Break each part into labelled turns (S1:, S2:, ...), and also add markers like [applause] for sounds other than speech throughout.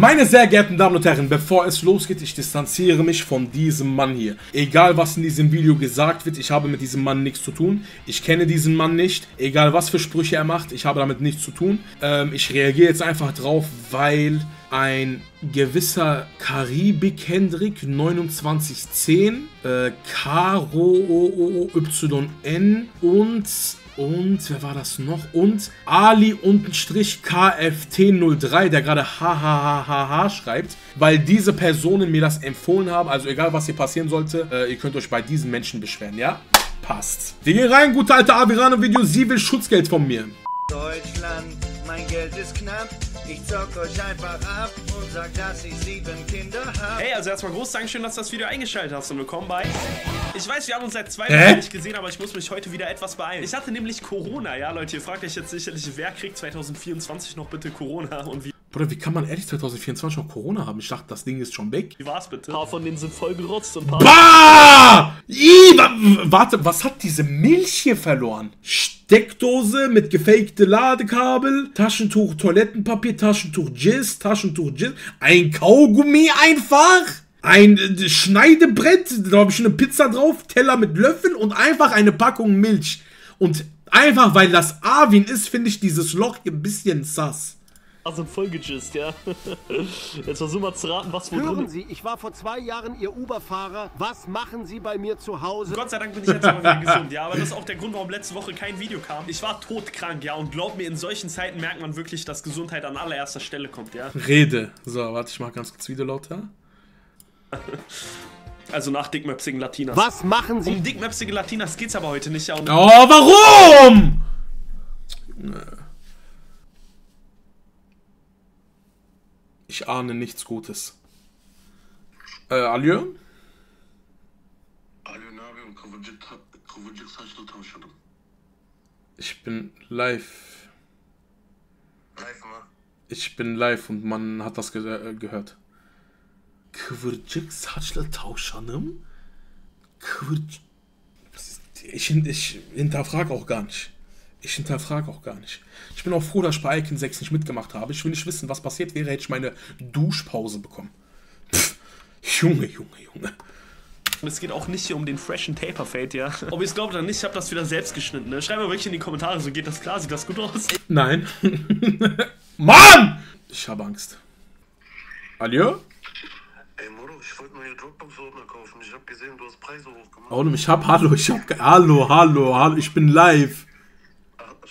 S1: Meine sehr geehrten Damen und Herren, bevor es losgeht, ich distanziere mich von diesem Mann hier. Egal was in diesem Video gesagt wird, ich habe mit diesem Mann nichts zu tun. Ich kenne diesen Mann nicht. Egal was für Sprüche er macht, ich habe damit nichts zu tun. Ähm, ich reagiere jetzt einfach drauf, weil ein gewisser Karibik Hendrik 2910, äh, K-R-O-O-Y-N und und wer war das noch? Und Ali untenstrich KFT03, der gerade hahaha schreibt, weil diese Personen mir das empfohlen haben. Also egal was hier passieren sollte, äh, ihr könnt euch bei diesen Menschen beschweren, ja? Passt. Wir gehen rein, gute alte Avirano-Video. Sie will Schutzgeld von mir.
S2: Deutschland, mein Geld ist knapp. Ich zock euch einfach ab und sag, dass ich sieben Kinder hab.
S3: Hey, also erstmal groß Dankeschön, dass du das Video eingeschaltet hast und willkommen bei. Ich weiß, wir haben uns seit zwei? Wochen nicht gesehen, aber ich muss mich heute wieder etwas beeilen. Ich hatte nämlich Corona, ja, Leute. Ihr fragt euch jetzt sicherlich, wer kriegt 2024 noch bitte Corona und wie,
S1: Bruder, wie kann man ehrlich 2024 noch Corona haben? Ich dachte, das Ding ist schon weg.
S3: wie war's bitte? Ein paar von denen sind voll gerotzt und ein paar.
S1: Bah! Wa warte, was hat diese Milch hier verloren? Steckdose mit gefakte Ladekabel, Taschentuch, Toilettenpapier, Taschentuch, Jizz, Taschentuch, Jizz, ein Kaugummi einfach, ein äh, Schneidebrett, da habe ich eine Pizza drauf, Teller mit Löffel und einfach eine Packung Milch. Und einfach, weil das Arvin ist, finde ich dieses Loch hier ein bisschen sass.
S3: Sind voll gejist, ja. [laughs] Jetzt versuchen wir zu raten, was wo
S4: Hören
S3: drin
S4: Sie, ich war vor zwei Jahren Ihr Uber-Fahrer. Was machen Sie bei mir zu Hause?
S3: Gott sei Dank bin ich jetzt mal wieder gesund, ja. Aber das ist auch der Grund, warum letzte Woche kein Video kam. Ich war todkrank, ja. Und glaub mir, in solchen Zeiten merkt man wirklich, dass Gesundheit an allererster Stelle kommt, ja.
S1: Rede. So, warte, ich mach ganz kurz wieder lauter. [laughs]
S3: Also nach dickmöpsigen Latinas.
S4: Was machen Sie?
S3: Um dickmöpsige Latinas geht's aber heute nicht, ja. Und
S1: Oh, warum? Ich ahne nichts Gutes. Äh, Alio? Ich bin live.
S5: Live mı?
S1: Ich bin live und man hat das ge äh, gehört. Kıvırcık saçlı tavşanım? Kıvırcık... Ich, ich hinterfrage auch gar nicht. Ich hinterfrage auch gar nicht. Ich bin auch froh, dass ich bei Icon 6 nicht mitgemacht habe. Ich will nicht wissen, was passiert wäre, hätte ich meine Duschpause bekommen. Pff, Junge, Junge, Junge.
S3: es geht auch nicht hier um den freshen Taper Fade, ja. Ob ihr es glaubt oder nicht, ich habe das wieder selbst geschnitten, ne. Schreibt mal wirklich in die Kommentare, so geht das klar, sieht das gut aus?
S1: Nein. [laughs] Mann! Ich habe Angst. Alio?
S5: Ey Moro, ich wollte neue Dropbox-Ordner kaufen. Ich habe gesehen, du hast Preise hochgemacht.
S1: Oğlum ich hab Hallo, ich hab Hallo, Hallo, Hallo, ich bin live.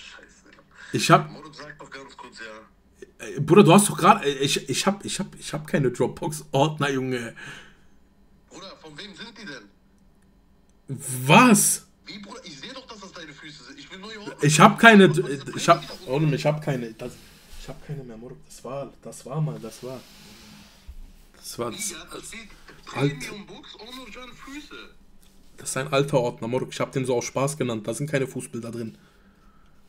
S5: Scheiße.
S1: Ich hab
S5: Moro, sag doch ganz kurz, ja.
S1: Äh, Bruder, du hast doch gerade ich ich hab ich hab ich hab keine Dropbox Ordner, Junge.
S5: Bruder, von wem sind die denn?
S1: Was?
S5: Wie, Bruder? Ich sehe doch, dass das deine Füße sind. Ich will neue Ordner.
S1: Ich hab keine
S5: ist
S1: ich hab? Oğlum ich hab keine das, ich hab keine mehr, Bruder. Das war das war mal, das war das war das,
S5: Ja, das steht
S1: Alter.
S5: Premium Books ohne Füße.
S1: das ist ein alter Ordner, Moruk. Ich hab den so aus Spaß genannt. Da sind keine Fußbilder drin.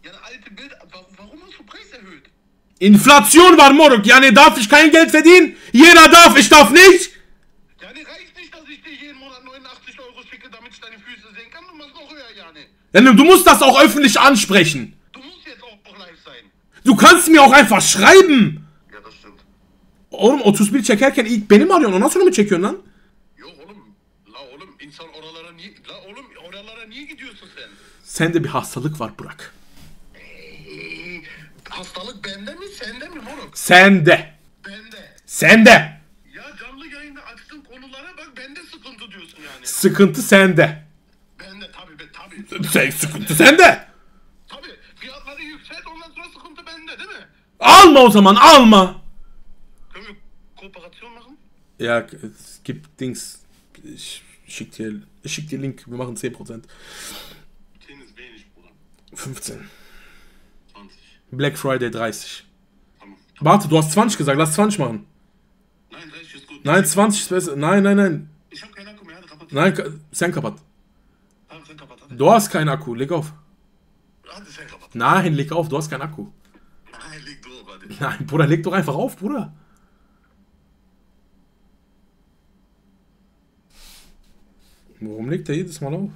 S5: Ja, eine alte Bild. Warum, warum hast du Preis erhöht?
S1: Inflation war Moruk. Ja, ne, darf ich kein Geld verdienen? Jeder darf, ich darf nicht.
S5: Ja, ne, reicht nicht, dass ich dir jeden Monat 89 Euro schicke, damit ich deine Füße sehen kann. Du machst noch höher, Jane.
S1: Ja, ne, du musst das auch öffentlich ansprechen.
S5: Du musst jetzt auch, auch live sein.
S1: Du kannst mir auch einfach schreiben.
S5: Ya das stimmt.
S1: Oğlum 31 çekerken ilk beni mi arıyorsun? Ondan sonra mı çekiyorsun lan?
S5: Yok oğlum. La oğlum insan oralara niye... La oğlum oralara niye gidiyorsun sen?
S1: Sende bir hastalık var Burak.
S5: Hastalık bende mi sende mi moruk?
S1: Sende.
S5: Bende.
S1: Sende.
S5: Ya canlı yayında açtığın konulara bak bende sıkıntı diyorsun yani.
S1: Sıkıntı sende.
S5: Bende tabi be tabi.
S1: Sen, sıkıntı sende.
S5: Tabi fiyatları yükselt ondan sonra sıkıntı bende değil mi?
S1: Alma o zaman alma.
S5: Kooperation machen?
S1: Ja, es gibt Dings. Ich schick dir, ich schick dir Link. Wir machen 10%.
S5: 10 ist wenig, Bruder.
S1: 15.
S5: 20.
S1: Black Friday 30.
S5: Tamam.
S1: Warte, du hast 20 gesagt. Lass 20 machen.
S5: Nein, 30 ist gut.
S1: Nein, 20 ist besser. Nein, nein, nein.
S5: Ich hab keinen Akku mehr, kapat.
S1: Nein, sen kapat
S5: hadi.
S1: Du hast keinen Akku. Leg auf.
S5: Kapat.
S1: Nein, leg auf. Du hast keinen Akku.
S5: Nein, leg drauf hadi.
S1: Nein, Bruder, leg doch einfach auf, Bruder. Warum legt er jedes Mal auf?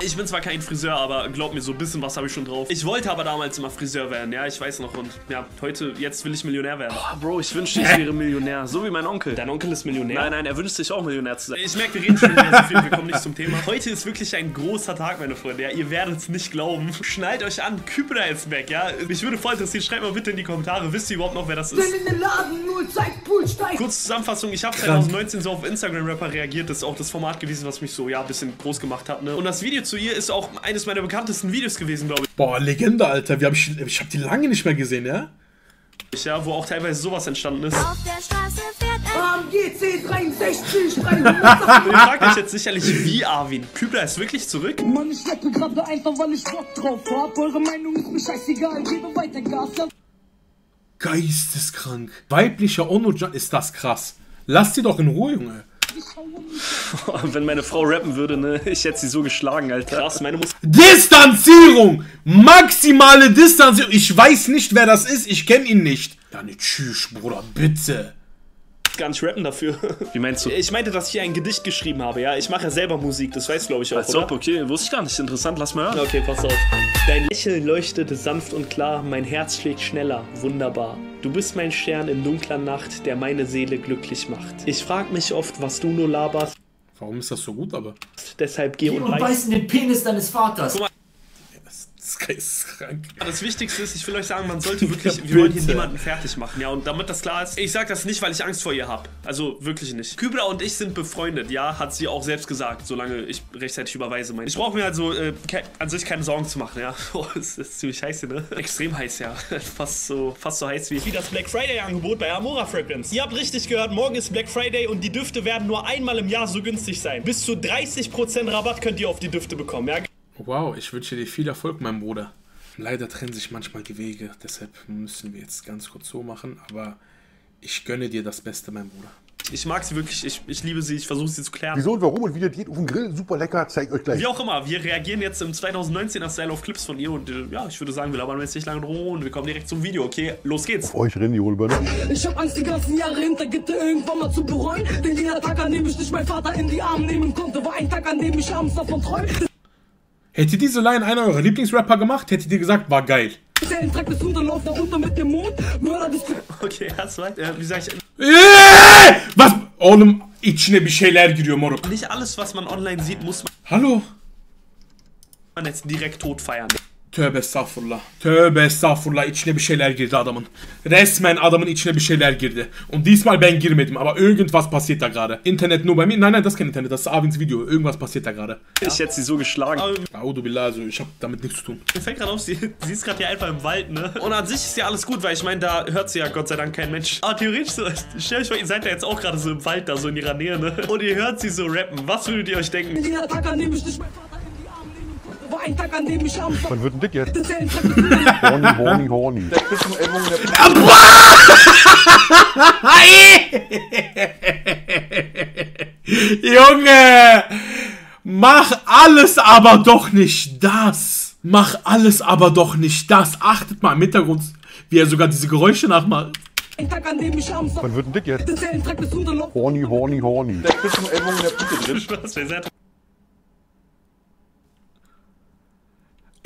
S3: Ich bin zwar kein Friseur, aber glaub mir, so ein bisschen was habe ich schon drauf. Ich wollte aber damals immer Friseur werden, ja, ich weiß noch. Und ja, heute, jetzt will ich Millionär werden.
S6: Ah, Bro, ich wünschte, ich wäre Millionär. So wie mein Onkel.
S3: Dein Onkel ist Millionär?
S6: Nein, nein, er wünscht sich auch Millionär zu sein.
S3: Ich merke, wir reden schon wieder so viel, wir kommen nicht zum Thema. Heute ist wirklich ein großer Tag, meine Freunde. Ja, ihr werdet es nicht glauben. Schnallt euch an, Kypra ist back, ja. Mich würde voll interessieren, schreibt mal bitte in die Kommentare, wisst ihr überhaupt noch, wer das ist?
S7: in den Laden, nur zeigt Poolstein.
S3: Kurze Zusammenfassung, ich habe 2019 so auf Instagram-Rapper reagiert. Das ist auch das Format gewesen, was mich so, ja, ein bisschen groß gemacht hat, ne? Und das Video zu ihr ist auch eines meiner bekanntesten Videos gewesen, glaube
S1: Boah, Legende, Alter. Wie hab ich ich habe die lange nicht mehr gesehen, ja?
S3: ich, ja. Wo auch teilweise sowas entstanden ist.
S8: Auf der Straße fährt ein
S7: AMG 1063,
S3: Und ihr fragt euch jetzt sicherlich, wie Arvin? Kübler ist wirklich zurück?
S7: Mann, ich rappe gerade einfach, weil ich Bock drauf hab. Eure Meinung ist mir scheißegal, gebe weiter Gas.
S1: Geisteskrank. Weiblicher Onno-Jan ist das krass. Lass die doch in Ruhe, Junge. [laughs]
S6: Wenn meine Frau rappen würde, ne, [laughs] ich hätte sie so geschlagen, Alter.
S3: Krass, meine muss
S1: Distanzierung! Maximale Distanzierung! Ich weiß nicht, wer das ist. Ich kenne ihn nicht. Ja, ne, tschüss, Bruder, bitte.
S3: Gar nicht rappen dafür. [laughs]
S6: Wie meinst du?
S3: Ich meinte, dass ich hier ein Gedicht geschrieben habe, ja. Ich mache ja selber Musik, das weiß glaube ich auch, oder?
S6: ob, okay, wusste ich gar nicht. Interessant, lass mal hören.
S3: Okay, pass auf. Dein Lächeln leuchtete sanft und klar, mein Herz schlägt schneller, wunderbar. Du bist mein Stern in dunkler Nacht, der meine Seele glücklich macht. Ich frag mich oft, was du nur laberst,
S1: Warum ist das so gut, aber?
S3: deshalb geh und
S9: und
S3: beiß.
S9: in den Penis deines Vaters.
S1: Das ist geisteskrank.
S3: Das Wichtigste ist, ich will euch sagen, man sollte wirklich,
S1: Ja,
S3: wir wollen hier niemanden fertig machen, ja. Und damit das klar ist, ich sag das nicht, weil ich Angst vor ihr habe. Also wirklich nicht. Kübra und ich sind befreundet, ja, hat sie auch selbst gesagt, solange ich rechtzeitig überweise. Mein. Ich brauche mir also äh, an sich keine Sorgen zu machen, ja. [laughs] Oh, es ist ziemlich heiß hier, ne? Extrem heiß, ja. [laughs] Fast so, fast so heiß wie, wie das Black Friday-Angebot bei Amora Fragrance. Ihr habt richtig gehört, morgen ist Black Friday und die Düfte werden nur einmal im Jahr so günstig sein. Bis zu 30% Rabatt könnt ihr auf die Düfte bekommen, ja.
S1: Wow, ich wünsche dir viel Erfolg, mein Bruder. Leider trennen sich manchmal die Wege, deshalb müssen wir jetzt ganz kurz so machen, aber ich gönne dir das Beste, mein Bruder.
S3: Ich mag sie wirklich, ich, ich liebe sie, ich versuche sie zu klären.
S10: Wieso und warum und wie das geht auf dem Grill, super lecker, zeig euch gleich.
S3: Wie auch immer, wir reagieren jetzt im 2019 Style auf Clips von ihr und äh, ja, ich würde sagen, wir labern jetzt nicht lange drum und wir kommen direkt zum Video, okay? Los geht's!
S10: Euch rennen die Hohlbirne.
S7: Ich hab Angst, die ganzen Jahre hinter Gitter irgendwann mal zu bereuen. Denn jeder Tag, an dem ich nicht meinen Vater in die Arme nehmen konnte, war ein Tag, an dem ich abends davon träumte.
S1: Hätte diese Line einer eurer Lieblingsrapper gemacht, hättet ihr gesagt, war geil.
S3: Okay, erstmal, äh, wie sag ich,
S1: Eee! Was? Oğlum içine bir şeyler giriyor moruk.
S3: nicht alles, was man online sieht, muss
S1: Hallo?
S3: man jetzt direkt tot feiern.
S1: Tövbe estağfurullah. Tövbe estağfurullah içine bir şeyler girdi adamın. Resmen adamın içine bir şeyler girdi. Und diesmal ben girmedim, aber irgendwas passiert da gerade. Internet nur bei mir. Nein, nein, das ist kein Internet, das ist Arvins Video. Irgendwas passiert da gerade.
S6: Ich hätte sie so geschlagen.
S1: Audu billah, also ich habe damit nichts zu tun.
S3: Mir fällt gerade auf, sie, [laughs] sie ist gerade hier einfach im Wald, ne? Und an sich ist ja alles gut, weil ich meine, da hört sie ja Gott sei Dank kein Mensch. Aber theoretisch so, stell euch vor, ihr seid ja jetzt auch gerade so im Wald, da so in ihrer Nähe, ne? Und ihr hört sie so rappen. Was würdet ihr euch denken?
S7: Jeder Tag, an dem ich nicht meinen war ein Tag, an dem ich abends
S10: Man wird ein Dick jetzt. Horny, horny, horny. Der Küchenellbogen, der
S1: Junge! Mach alles aber doch nicht das. Mach alles aber doch nicht das. Achtet mal im Hintergrund, wie er sogar diese Geräusche nachmacht.
S7: Ein Tag, an dem ich abends
S10: Man wird ein Dick jetzt. Horny, horny, horny. Der Küchenellbogen, der Pute drin.
S3: Spaß, wer seid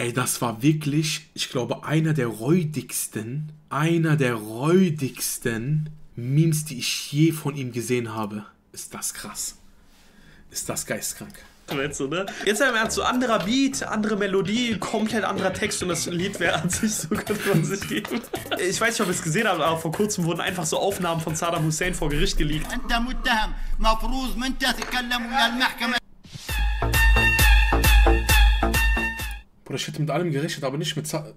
S1: Ey, das war wirklich, ich glaube, einer der räudigsten, einer der räudigsten Memes, die ich je von ihm gesehen habe. Ist das krass. Ist das geistkrank.
S3: Jetzt, so, ne? Jetzt haben wir so anderer Beat, andere Melodie, komplett anderer Text und das Lied wäre an sich so, könnte man sich geben. Ich weiß nicht, ob ihr es gesehen habt, aber vor kurzem wurden einfach so Aufnahmen von Saddam Hussein vor Gericht geleakt.
S1: Oder ich hätte mit allem gerechnet, aber nicht mit... Za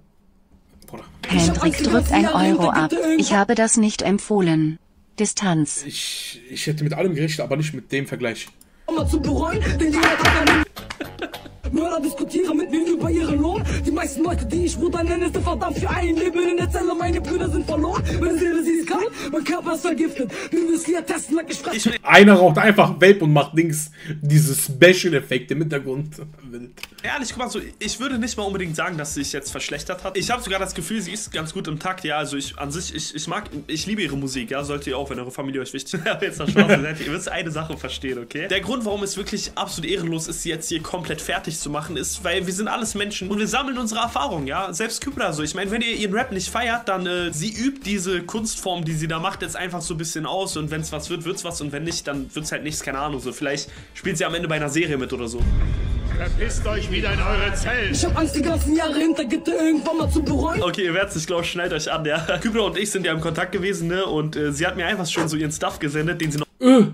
S1: Bruder.
S11: Hendrik drückt ein Euro ab. Ich habe das nicht empfohlen. Distanz.
S1: Ich, ich hätte mit allem gerechnet, aber nicht mit dem Vergleich.
S7: Um mal zu bereuen, denn die Mörder diskutieren mit mir über ihren Lohn. Die meisten Leute, die ich Bruder nenne, sind verdammt für ein Leben in der Zelle. Meine Brüder sind verloren. Meine Seele, sie ist kalt. Mein Körper ist vergiftet. Wir müssen hier testen, like ich
S3: will
S1: Einer raucht einfach Vape und macht Dings, diese Special-Effekte im Hintergrund. Wild.
S3: ehrlich, guck mal, so, ich würde nicht mal unbedingt sagen, dass sie sich jetzt verschlechtert hat. Ich habe sogar das Gefühl, sie ist ganz gut im Takt, ja. Also ich an sich, ich, ich mag, ich liebe ihre Musik, ja. Solltet ihr auch, wenn eure Familie euch wichtig ist. jetzt noch Spaß, ihr müsst eine Sache verstehen, okay? Der Grund, warum es wirklich absolut ehrenlos ist, sie jetzt hier komplett fertig zu zu machen, ist, weil wir sind alles Menschen und wir sammeln unsere Erfahrungen, ja. Selbst Kypra so. Ich meine, wenn ihr ihren Rap nicht feiert, dann äh, sie übt diese Kunstform, die sie da macht, jetzt einfach so ein bisschen aus und wenn es was wird, wird's was und wenn nicht, dann wird's halt nichts, keine Ahnung. So, vielleicht spielt sie am Ende bei einer Serie mit oder so.
S8: Verpisst euch wieder in eure Zellen.
S7: Ich hab Angst, die ganzen Jahre hinter Gitter irgendwann mal zu bereuen.
S3: Okay, ihr werdet es, glaube ich, schnallt euch an, ja. [laughs] Kypra und ich sind ja im Kontakt gewesen, ne? Und äh, sie hat mir einfach schon so ihren Stuff gesendet, den sie noch,
S1: Äh,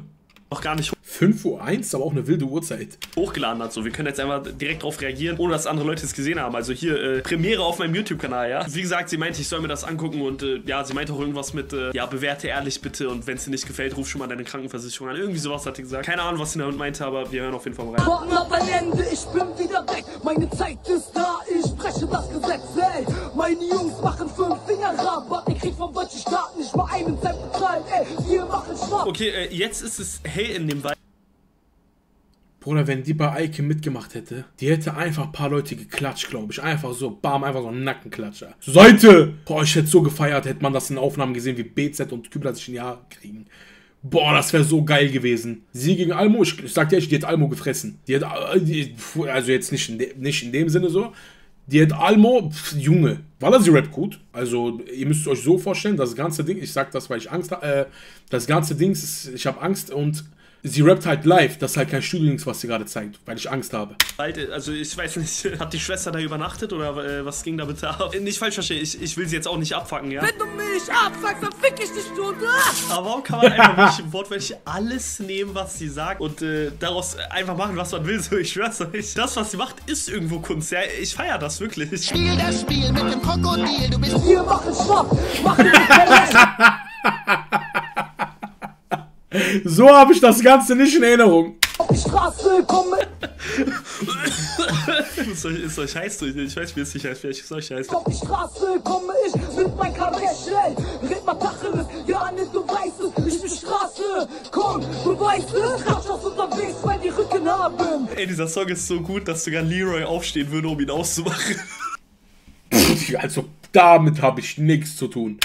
S3: noch gar nicht
S1: 5 Uhr 1, aber auch eine wilde Uhrzeit.
S3: hochgeladen hat. So, wir können jetzt einfach direkt drauf reagieren, ohne dass andere Leute es gesehen haben. Also hier äh, Premiere auf meinem YouTube-Kanal, ja. Wie gesagt, sie meinte, ich soll mir das angucken und äh, ja, sie meinte auch irgendwas mit, äh, ja, bewerte ehrlich bitte und wenn es dir nicht gefällt, ruf schon mal deine Krankenversicherung an. Irgendwie sowas hat sie gesagt. Keine Ahnung, was sie damit meinte, aber wir hören auf jeden Fall mal rein.
S7: Warten auf ein Ende, ich bin wieder weg. Meine Zeit ist da, ich breche das Gesetz, ey. Meine Jungs machen fünf Finger Rabatt. Ich krieg vom deutschen Staat nicht mal einen Cent bezahlt, ey. Wir machen Spaß.
S3: Okay, äh, jetzt ist es hell in dem Wald.
S1: Bruder, wenn die bei Eike mitgemacht hätte, die hätte einfach ein paar Leute geklatscht, glaube ich. Einfach so, bam, einfach so ein Nackenklatscher. Seite! Boah, ich hätte so gefeiert, hätte man das in Aufnahmen gesehen, wie BZ und Kübler sich in die Haare kriegen. Boah, das wäre so geil gewesen. Sie gegen Almo, ich, ich sag dir echt, die hat Almo gefressen. Die hat, äh, also jetzt nicht in, de, nicht in dem Sinne so. Die hat Almo, pf, Junge, weil er sie rappt gut. Also, ihr müsst euch so vorstellen, das ganze Ding, ich sag das, weil ich Angst habe, äh, das ganze Ding ist, ich habe Angst und sie rappt halt live. Das ist halt kein Studio-Dings, was sie gerade zeigt, weil ich Angst habe.
S3: Also ich weiß nicht, [laughs] hat die Schwester da übernachtet oder äh, was ging da bitte ab? Nicht falsch verstehen, ich, ich will sie jetzt auch nicht abfacken, ja?
S7: Wenn du mich abfuckst, dann fick ich dich, du.
S3: Aber warum kann man einfach nicht [laughs] wortwörtlich alles nehmen, was sie sagt und äh, daraus einfach machen, was man will? So, ich schwör's euch. Das, was sie macht, ist irgendwo Kunst. Ja, ich feier das wirklich.
S2: Spiel das Spiel mit dem Krokodil, du bist
S7: machen Spaß, machen dich [laughs] verletzt.
S1: So habe ich das Ganze nicht in Erinnerung.
S7: Auf die Straße komme, [laughs]
S3: ist, euch, ist euch heiß durch. Ich weiß, wie es nicht heißt. Vielleicht ist euch heiß.
S7: auf die Straße komme ich mit mein Kabrett. Red mal Tacheles, ja, nicht, du weißt es. Ich bin Straße, komm, du weißt es. Ratsch aus unterwegs, weil die Rücken haben.
S3: Ey, dieser Song ist so gut, dass sogar Leroy aufstehen würde, um ihn auszumachen. [laughs]
S1: Also, damit habe ich nichts zu tun.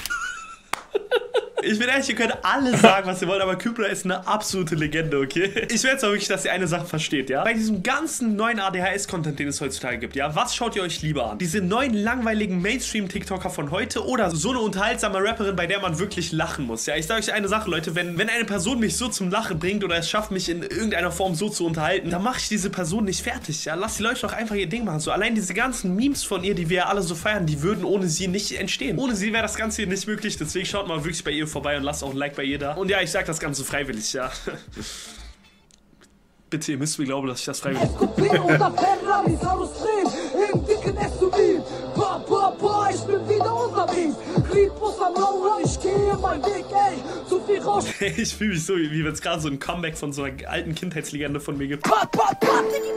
S3: Ich bin ehrlich, ihr könnt alles sagen, was ihr wollt, aber Kübler ist eine absolute Legende, okay? Ich will jetzt auch wirklich, dass ihr eine Sache versteht, ja? Bei diesem ganzen neuen ADHS-Content, den es heutzutage gibt, ja? Was schaut ihr euch lieber an? Diese neuen langweiligen Mainstream-TikToker von heute oder so eine unterhaltsame Rapperin, bei der man wirklich lachen muss, ja? Ich sage euch eine Sache, Leute, wenn, wenn eine Person mich so zum Lachen bringt oder es schafft, mich in irgendeiner Form so zu unterhalten, dann mache ich diese Person nicht fertig, ja? Lasst die Leute doch einfach ihr Ding machen. So allein diese ganzen Memes von ihr, die wir ja alle so feiern, die würden ohne sie nicht entstehen. Ohne sie wäre das Ganze hier nicht möglich, deswegen schaut mal wirklich bei ihr vorbei und lasst auch ein Like bei ihr da. Und ja, ich sag das Ganze freiwillig, ja. [laughs] Bitte, ihr müsst mir glauben, dass ich das freiwillig
S7: ich bin wieder unterwegs. Gliedbus am Lauern, ich gehe mein Weg, ey. Rausch. [laughs]
S3: Ich fühle mich so, wie wenn es gerade so ein Comeback von so einer alten Kindheitslegende von mir gibt.
S7: Diggi,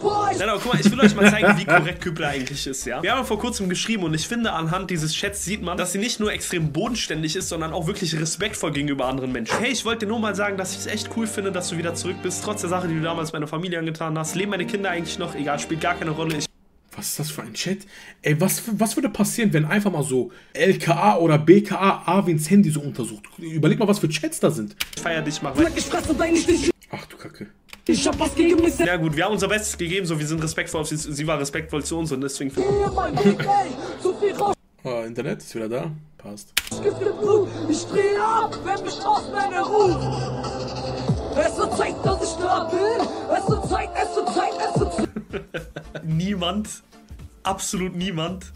S7: ba. Ich
S3: Nein, aber guck mal, ich will euch mal zeigen, wie korrekt Kübler eigentlich ist, ja? Wir haben ja vor kurzem geschrieben und ich finde, anhand dieses Chats sieht man, dass sie nicht nur extrem bodenständig ist, sondern auch wirklich respektvoll gegenüber anderen Menschen. Hey, ich wollte dir nur mal sagen, dass ich es echt cool finde, dass du wieder zurück bist, trotz der Sache, die du damals meiner Familie angetan hast. Leben meine Kinder eigentlich noch? Egal, spielt gar keine Rolle. Ich
S1: Was ist das für ein Chat? Ey, was, was würde passieren, wenn einfach mal so LKA oder BKA Arvins Handy so untersucht? Überleg mal, was für Chats da sind.
S3: feier dich, mach weiter.
S7: Ich.
S1: Ach du Kacke.
S7: Ich hab was gegen mich,
S3: Ja gut, wir haben unser Bestes gegeben, so wir sind respektvoll auf sie, sie war respektvoll zu uns und deswegen.
S1: Ah, Internet ist wieder da. Passt.
S7: Ich drehe ab, wenn mich draußen einer ruft. Es wird Zeit, dass ich da bin. Es wird Zeit, es wird Zeit, es wird Zeit. [laughs]
S3: niemand, absolut niemand,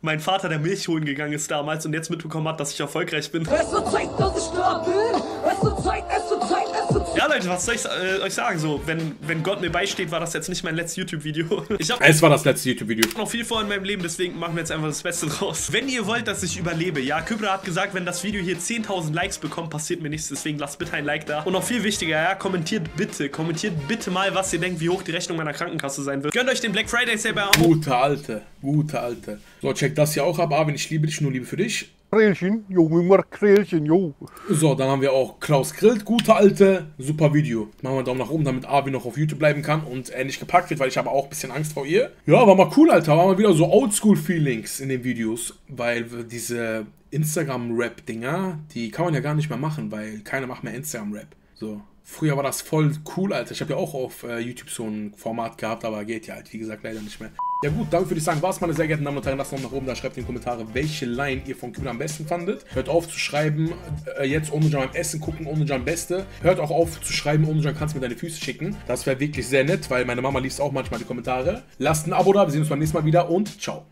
S3: mein Vater, der Milch holen gegangen ist damals und jetzt mitbekommen hat, dass ich erfolgreich bin.
S7: Es wird Zeit, dass ich da bin. Es wird Zeit, es wird Zeit.
S3: Ja, Leute, was soll ich äh, euch sagen? So, wenn, wenn Gott mir beisteht, war das jetzt nicht mein letztes YouTube-Video. [laughs] Ich
S1: Es war das letzte YouTube-Video.
S3: noch viel vor in meinem Leben, deswegen machen wir jetzt einfach das Beste draus. Wenn ihr wollt, dass ich überlebe, ja, Kübra hat gesagt, wenn das Video hier 10.000 Likes bekommt, passiert mir nichts, deswegen lasst bitte ein Like da. Und noch viel wichtiger, ja, kommentiert bitte, kommentiert bitte mal, was ihr denkt, wie hoch die Rechnung meiner Krankenkasse sein wird. Gönnt euch den Black Friday Amo.
S1: Gute Alte. Gute Alte. So, check das hier auch ab. Arvin, ich liebe dich, nur Liebe für dich.
S10: Krälchen, jo, Krälchen, jo.
S1: So, dann haben wir auch Klaus Grillt, gute alte, super Video. Machen wir einen Daumen nach oben, damit Avi noch auf YouTube bleiben kann und er nicht gepackt wird, weil ich habe auch ein bisschen Angst vor ihr. Ja, war mal cool, Alter. War mal wieder so Oldschool-Feelings in den Videos, weil diese Instagram-Rap-Dinger, die kann man ja gar nicht mehr machen, weil keiner macht mehr Instagram-Rap. So. Früher war das voll cool, Alter. Ich habe ja auch auf äh, YouTube so ein Format gehabt, aber geht ja halt, wie gesagt, leider nicht mehr. Ja gut, damit würde ich sagen, war's meine sehr geehrten Damen und Herren. Lasst noch nach oben da, schreibt in die Kommentare, welche Line ihr von Kübel am besten fandet. Hört auf zu schreiben, äh, jetzt Onojan beim Essen gucken, ohne Onojan Beste. Hört auch auf zu schreiben, ohne John kannst du mir deine Füße schicken. Das wäre wirklich sehr nett, weil meine Mama liest auch manchmal die Kommentare. Lasst ein Abo da, wir sehen uns beim nächsten Mal wieder und ciao.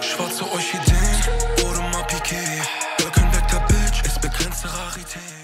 S9: Schwarze Orchideen, Boden Piquet, Birkenweg der Bitch, ist begrenzte Rarität.